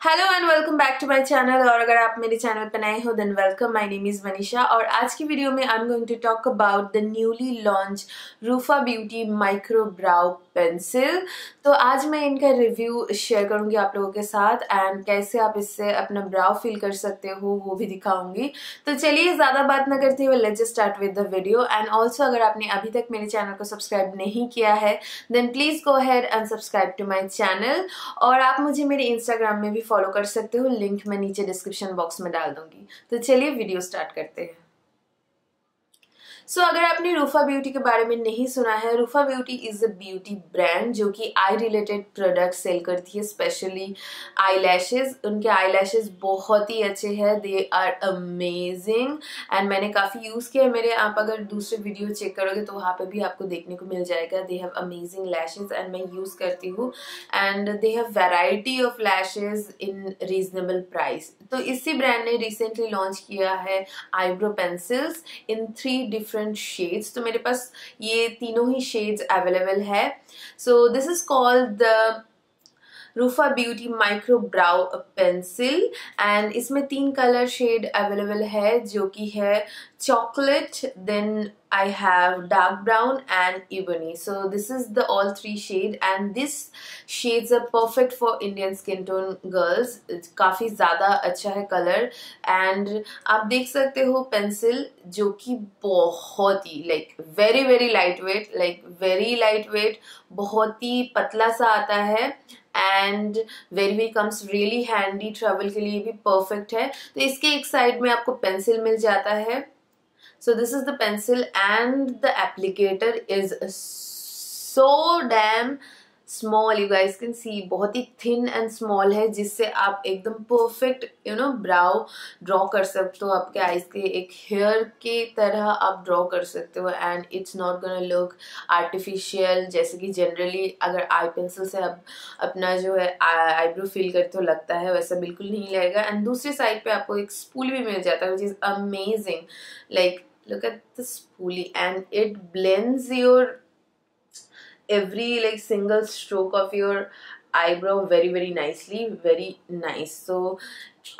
Hello and welcome back to my channel और अगर आप मेरे चैनल पर नए हो then welcome my name is Manisha और आज की वीडियो में I am going to talk about the newly launch Rufa beauty micro brow pencil तो आज मैं इनका रिव्यू शेयर करूँगी आप लोगों के साथ एंड कैसे आप इससे अपना ब्राउ फील कर सकते हो, वो भी दिखाऊँगी। तो चलिए ज़्यादा बात ना करते हुए let's start with the video and also अगर आपने अभी तक मेरे चैनल को सब्सक्राइब नहीं किया है then please go head and subscribe to my channel और आप मुझे मेरे इंस्टाग्राम में भी फॉलो कर सकते हो। लिंक मैं नीचे डिस्क्रिप्शन बॉक्स में डाल दूँगी। तो चलिए वीडियो स्टार्ट करते हैं। सो so, अगर आपने रूफा ब्यूटी के बारे में नहीं सुना है Rufa beauty is a beauty brand जो कि आई रिलेटेड प्रोडक्ट सेल करती है स्पेशली आई लैशेज उनके आई लैशेज बहुत ही अच्छे हैं दे आर अमेजिंग एंड मैंने काफ़ी यूज़ किया है मेरे आप अगर दूसरे वीडियो चेक करोगे तो वहाँ पे भी आपको देखने को मिल जाएगा। They have amazing lashes and मैं यूज़ करती हूँ। And they have variety of lashes in reasonable price तो इसी ब्रांड ने रिसेंटली लॉन्च किया है eyebrow pencils in three different different shades तो मेरे पास ये तीनों ही शेड्स अवेलेबल है। So this is called the Rufa beauty micro brow pencil and इसमें तीन कलर शेड अवेलेबल है, जो कि है chocolate then I have dark brown and ebony. So, this is the all three shade, and this shades are perfect for Indian skin tone girls. काफ़ी ज़्यादा अच्छा है कलर एंड आप देख सकते हो पेंसिल जो कि बहुत ही like very very light weight like very light weight बहुत ही पतला सा आता है। And very we comes really handy travel के लिए भी परफेक्ट है तो इसके एक साइड में आपको पेंसिल मिल जाता है। So this is the pencil and the applicator is so damn small you guys can see बहुत ही थिन एंड स्मॉल है, जिससे आप एकदम perfect you know brow draw कर सकते हो। आपके आईज के एक हेयर के तरह आप ड्रॉ कर सकते हो। And it's not gonna look artificial जैसे कि जनरली अगर आई पेंसिल से आप अपना जो है आईब्रो फिल करते हो, लगता है, वैसा बिल्कुल नहीं लगेगा। एंड दूसरी साइड पे आपको एक स्पूल भी मिल जाता है which is amazing like look at the spoolie and it blends your every like single stroke of your eyebrow very very nicely very nice. So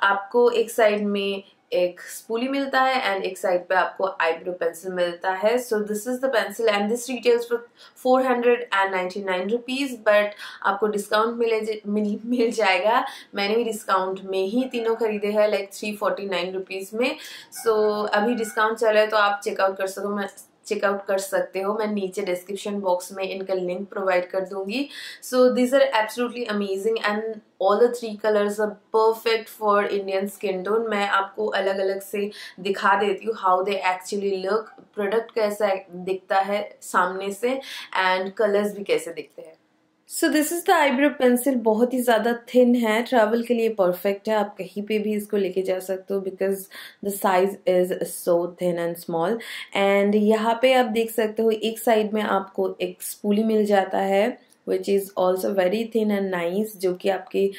आपको एक साइड में एक स्पूली मिलता है एंड एक साइड पे आपको आईब्रो पेंसिल मिलता है. So this is the pencil and this retails for four hundred and ninety nine rupees but आपको डिस्काउंट मिले मिल, मिल जाएगा. मैंने भी डिस्काउंट में ही तीनों खरीदे हैं like three forty nine rupees में. सो so, अभी डिस्काउंट चल रहा है तो आप चेकआउट कर सको. मैं चेकआउट कर सकते हो। मैं नीचे डिस्क्रिप्शन बॉक्स में इनका लिंक प्रोवाइड कर दूँगी। So this are absolutely amazing and all the three colours are perfect for Indian skin tone मैं आपको अलग अलग से दिखा देती हूँ how they actually look product कैसा दिखता है सामने से एंड कलर्स भी कैसे दिखते हैं। So this is the eyebrow pencil बहुत ही ज़्यादा थिन है। ट्रैवल के लिए परफेक्ट है। आप कहीं पे भी इसको लेके जा सकते हो because the size is so thin and small and यहाँ पे आप देख सकते हो एक साइड में आपको एक स्पूली मिल जाता है which is also very thin and nice जो कि आपके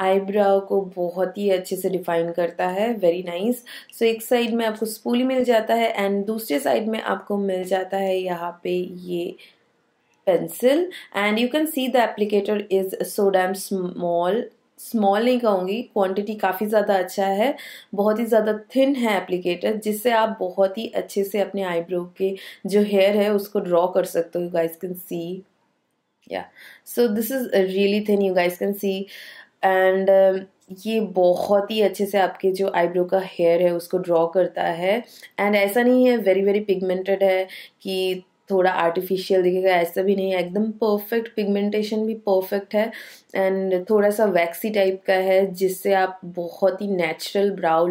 आईब्राउ को बहुत ही अच्छे से डिफाइन करता है। वेरी नाइस सो एक साइड में आपको स्पूली मिल जाता है एंड दूसरे साइड में आपको मिल जाता है यहाँ पे ये pencil, and you can see the applicator is so damn small small नहीं कहूँगी क्वांटिटी काफ़ी ज़्यादा अच्छा है, बहुत ही ज़्यादा थिन है एप्लीकेटर जिससे आप बहुत ही अच्छे से अपने आईब्रो के जो हेयर है उसको ड्रॉ कर सकते हो guys can see yeah so this is really thin you guys can see and ये बहुत ही अच्छे से आपके जो आईब्रो का हेयर है उसको ड्रॉ करता है. एंड ऐसा नहीं है वेरी वेरी पिगमेंटेड है कि थोड़ा आर्टिफिशियल दिखेगा, ऐसा भी नहीं है। एकदम परफेक्ट पिगमेंटेशन भी परफेक्ट है एंड थोड़ा सा वैक्सी टाइप का है, जिससे आप बहुत ही नेचुरल ब्राउ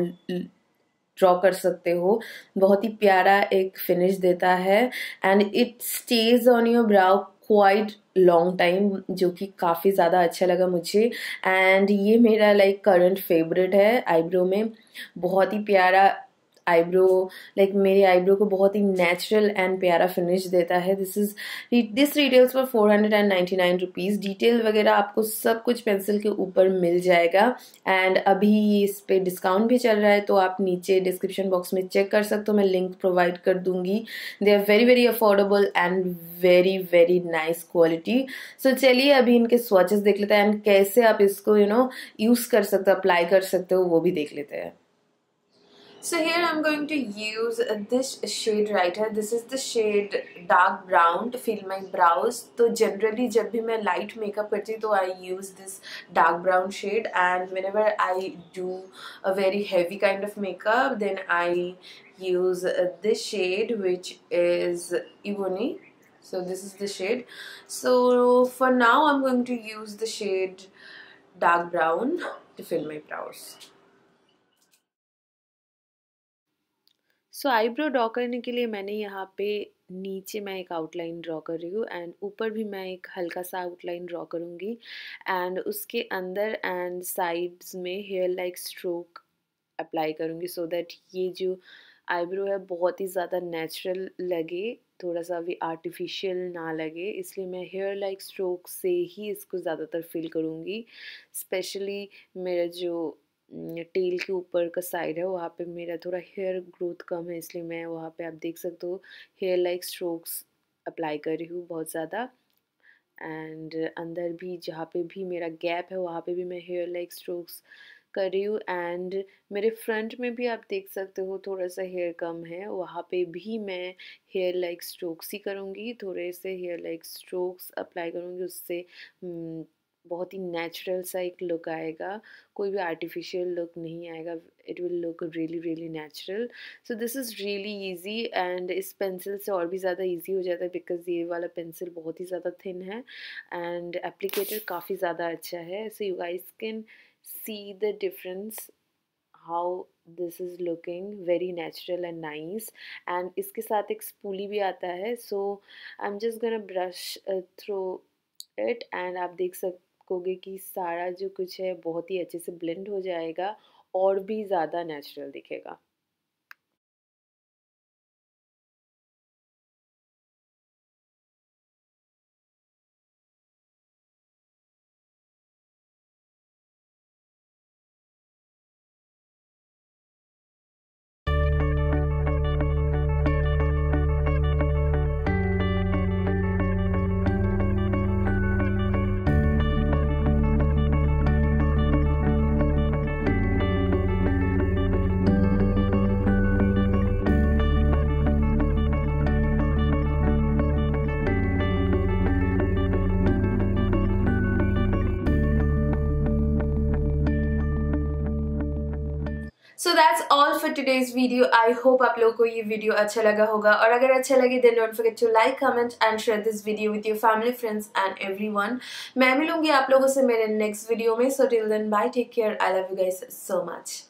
ड्रॉ कर सकते हो। बहुत ही प्यारा एक फिनिश देता है and it stays on your brow quite long time जो कि काफ़ी ज़्यादा अच्छा लगा मुझे। एंड ये मेरा लाइक करंट फेवरेट है आईब्रो में। बहुत ही प्यारा आईब्रो लाइक मेरे आईब्रो को बहुत ही नेचुरल एंड प्यारा फिनिश देता है। This is this retails for four hundred and ninety nine rupees detail वगैरह आपको सब कुछ पेंसिल के ऊपर मिल जाएगा। एंड अभी इस पर डिस्काउंट भी चल रहा है तो आप नीचे डिस्क्रिप्शन बॉक्स में चेक कर सकते हो। मैं लिंक प्रोवाइड कर दूँगी। They are very very affordable and very very nice quality so चलिए अभी इनके स्वचेस देख लेते हैं। एंड कैसे आप इसको यू नो यूज़ कर सकते हो अप्लाई कर सकते हो, वो भी देख लेते हैं। So here I'm going to use this shade right here. This is the shade dark brown to fill my brows. So generally जब भी मैं light makeup करती हूँ तो I use this dark brown shade and whenever I do a very heavy kind of makeup then I use this shade which is Ebony. So this is the shade. So for now I'm going to use the shade dark brown to fill my brows. So eyebrow draw करने के लिए मैंने यहाँ पे नीचे मैं एक outline draw कर रही हूँ एंड ऊपर भी मैं एक हल्का सा आउटलाइन ड्रॉ करूँगी एंड उसके अंदर एंड साइड्स में हेयर लाइक स्ट्रोक अप्लाई करूँगी सो दैट ये जो आईब्रो है बहुत ही ज़्यादा नेचुरल लगे, थोड़ा सा भी आर्टिफिशियल ना लगे, इसलिए मैं हेयर लाइक स्ट्रोक से ही इसको ज़्यादातर फील करूँगी। स्पेशली मेरा जो टेल के ऊपर का साइड है, वहाँ पे मेरा थोड़ा हेयर ग्रोथ कम है, इसलिए मैं वहाँ पे आप देख सकते हो, हेयर लाइक स्ट्रोक्स अप्लाई कर रही हूँ बहुत ज़्यादा। एंड अंदर भी जहाँ पे भी मेरा गैप है, वहाँ पे भी मैं हेयर लाइक स्ट्रोक्स कर रही हूँ। एंड मेरे फ्रंट में भी आप देख सकते हो थोड़ा सा हेयर कम है, वहाँ पे भी मैं हेयर लाइक स्ट्रोक्स ही करूँगी, थोड़े से हेयर लाइक स्ट्रोक्स अप्लाई करूँगी, उससे बहुत ही नेचुरल सा एक लुक आएगा। कोई भी आर्टिफिशियल लुक नहीं आएगा। It will look really really natural so this is really easy and इस पेंसिल से और भी ज़्यादा इजी हो जाता है बिकॉज़ ये वाला पेंसिल बहुत ही ज़्यादा थिन है एंड एप्लीकेटर काफ़ी ज़्यादा अच्छा है। So you guys can see the difference how this is looking very natural and nice and इसके साथ एक स्पूली भी आता है। So I am just gonna brush through it and आप देख सकते देखोगे कि सारा जो कुछ है, बहुत ही अच्छे से ब्लेंड हो जाएगा और भी ज़्यादा नेचुरल दिखेगा। All for today's video I hope आप लोगों को ये वीडियो अच्छा लगा होगा। और अगर अच्छा लगे then don't forget to like comment and share this video with your family friends and everyone मैं मिलूँगी आप लोगों से मेरे नेक्स्ट वीडियो में। So till then bye take care I love you guys so much